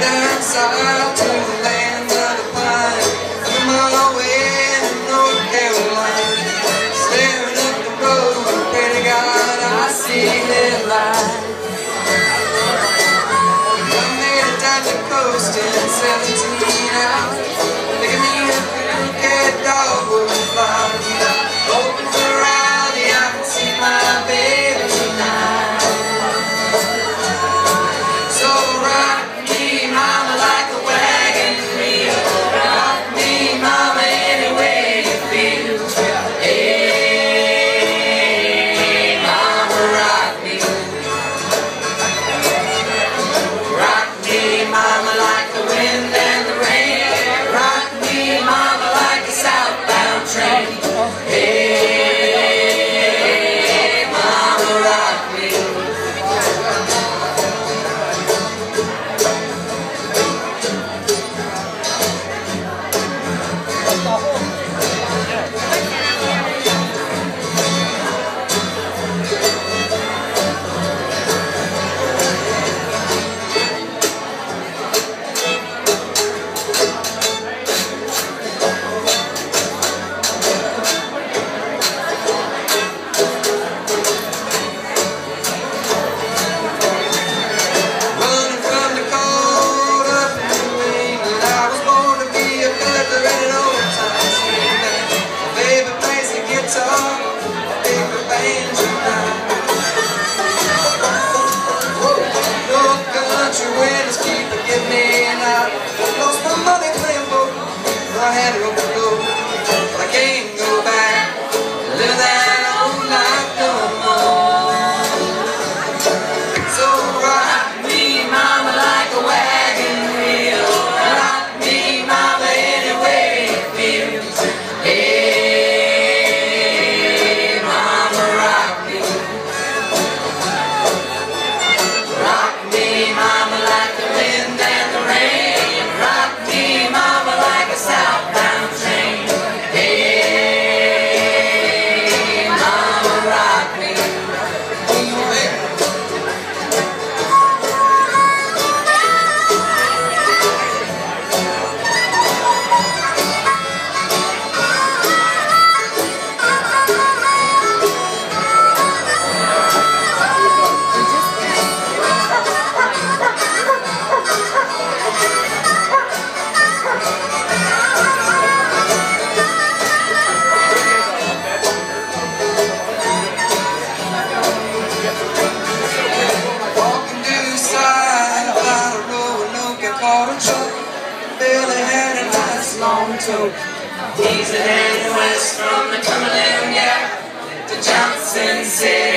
dance out to the land. its long toe. He's a west from the Cumberland Gap to Johnson City.